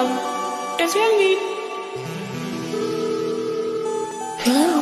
Um, it's mean. Hello.